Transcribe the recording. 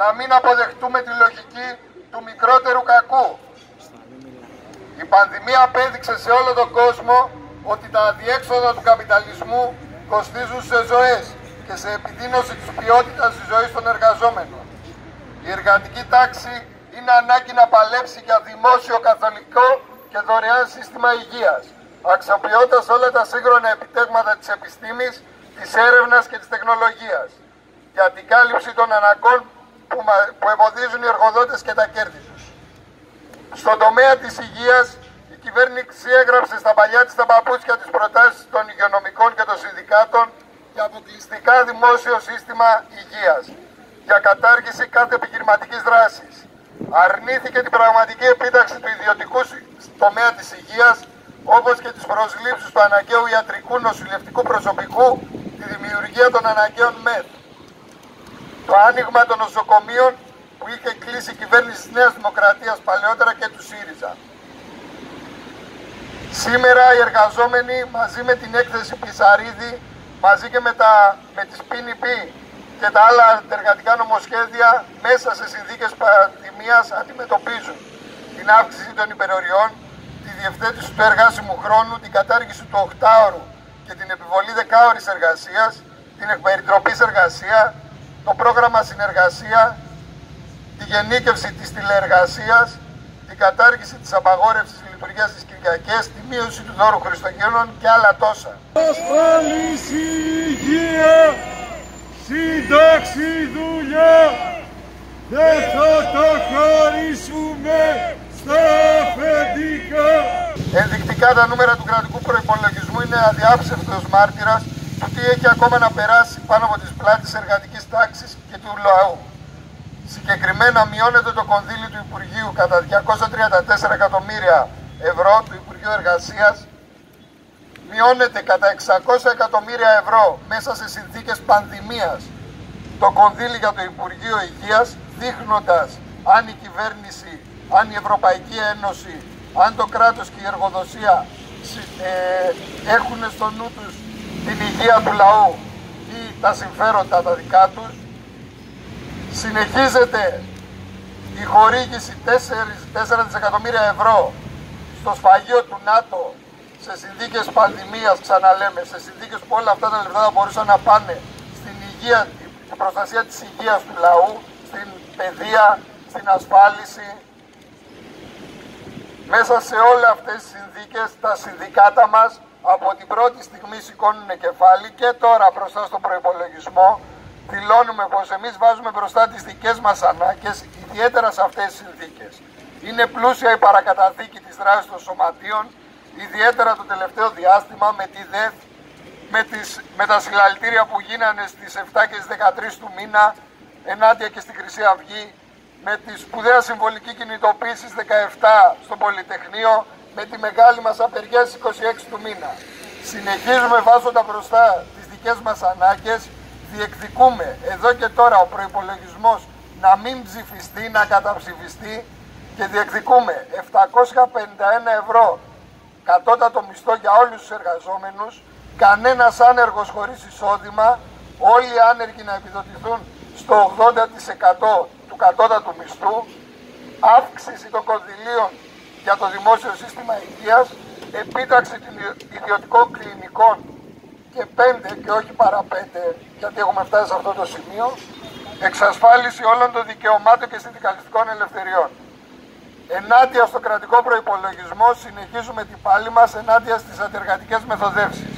να μην αποδεχτούμε τη λογική του μικρότερου κακού. Η πανδημία απέδειξε σε όλο τον κόσμο ότι τα αδιέξοδα του καπιταλισμού κοστίζουν σε ζωές και σε επιδείνωση της ποιότητας της ζωής των εργαζόμενων. Η εργατική τάξη είναι ανάγκη να παλέψει για δημόσιο, καθολικό και δωρεάν σύστημα υγείας, αξιοποιώντας όλα τα σύγχρονα επιτέγματα της επιστήμης, της έρευνας και της τεχνολογίας, για την κάλυψη των αναγκών που, που εμποδίζουν οι εργοδότες και τα κέρδη τους. Στον τομέα της υγείας, η κυβέρνηση έγραψε στα παλιά της τα παπούτσια της προτάσεις των υγειονομικών και των συνδικάτων για αποκλειστικά δημόσιο σύστημα υγείας, για κατάργηση κάθε επιχειρηματικής δράσης. Αρνήθηκε την πραγματική επίταξη του ιδιωτικού τομέα της υγείας, όπως και τις προσλήψεις του αναγκαίου ιατρικού νοσηλευτικού προσωπικού, τη δημιουργία των αναγκαίων ΜΕΘ. Το άνοιγμα των νοσοκομείων που είχε κλείσει η κυβέρνηση της Νέας Δημοκρατίας παλαιότερα και του ΣΥΡΙΖΑ. Σήμερα οι εργαζόμενοι μαζί με την έκθεση Πισαρίδη, μαζί και με, τα, με τις PNP και τα άλλα εργατικά νομοσχέδια μέσα σε συνθήκες πανδημίας αντιμετωπίζουν την αύξηση των υπεροριών, τη διευθέτηση του εργάσιμου χρόνου, την κατάργηση του 8ωρου και την επιβολή δεκάωρης εργασίας, την εκπεριτροπής εργασία, το πρόγραμμα συνεργασία, τη γενίκευση της τηλεεργασίας, την κατάργηση της απαγόρευσης λειτουργίας της Κυριακές, τη μείωση του δώρου Χριστογέννων και άλλα τόσα. Ασφάλιση, υγεία, σύνταξη, δουλειά, δεν θα τα χαρίσουμε στα αφεντικά. Ενδεικτικά τα νούμερα του κρατικού προϋπολογισμού είναι αδιάψευτος μάρτυρας του τι έχει ακόμα να περάσει πάνω από τις πλάτες εργατικής τάξης και του λαού. Συγκεκριμένα μειώνεται το κονδύλι του Υπουργείου κατά 234 εκατομμύρια ευρώ του Υπουργείου Εργασίας, μειώνεται κατά 600 εκατομμύρια ευρώ μέσα σε συνθήκες πανδημίας το κονδύλι για το Υπουργείο Υγείας, δείχνοντας αν η κυβέρνηση, αν η Ευρωπαϊκή Ένωση, αν το κράτος και η εργοδοσία ε, έχουν στο νου τους την υγεία του λαού ή τα συμφέροντα τα δικά τους. Συνεχίζεται η χορήγηση 4, 4 δισεκατομμύρια ευρώ στο σφαγείο του ΝΑΤΟ σε συνθήκες πανδημίας, ξαναλέμε, σε συνθήκες που όλα αυτά τα λεφτά θα μπορούσαν να πάνε στην υγεία, την προστασία της υγείας του λαού, στην παιδεία, στην ασφάλιση. Μέσα σε όλα αυτές τις συνθήκες τα συνδικάτα μας από την πρώτη στιγμή σηκώνουν κεφάλι και τώρα μπροστά στον προϋπολογισμό δηλώνουμε πως εμείς βάζουμε μπροστά τις δικές μας ανάγκες, ιδιαίτερα σε αυτές τις συνθήκες. Είναι πλούσια η παρακαταθήκη της δράσης των σωματείων, ιδιαίτερα το τελευταίο διάστημα με τη ΔΕΘ, με, τις, με τα συλλαλητήρια που γίνανε στις 7 και στις 13 του μήνα, ενάντια και στη Χρυσή Αυγή, με τη σπουδαία συμβολική κινητοποίηση 17 στο Πολυτεχνείο, με τη μεγάλη μας απεργία στις 26 του μήνα. Συνεχίζουμε βάζοντα μπροστά τις δικές μας ανάγκες, διεκδικούμε εδώ και τώρα ο προϋπολογισμός να μην ψηφιστεί, να καταψηφιστεί και διεκδικούμε 751 ευρώ κατώτατο μισθό για όλους τους εργαζόμενους, κανένας άνεργος χωρίς εισόδημα, όλοι οι άνεργοι να επιδοτηθούν στο 80% του κατώτατου μισθού, αύξηση των κονδυλίων για το δημόσιο σύστημα υγείας, επίταξη των ιδιωτικών κλινικών και πέντε και όχι παραπέντε γιατί έχουμε φτάσει σε αυτό το σημείο, εξασφάλιση όλων των δικαιωμάτων και συνδικαλιστικών ελευθεριών. Ενάντια στο κρατικό προϋπολογισμό συνεχίζουμε την πάλη μας ενάντια στις αντεργατικές μεθοδεύσεις.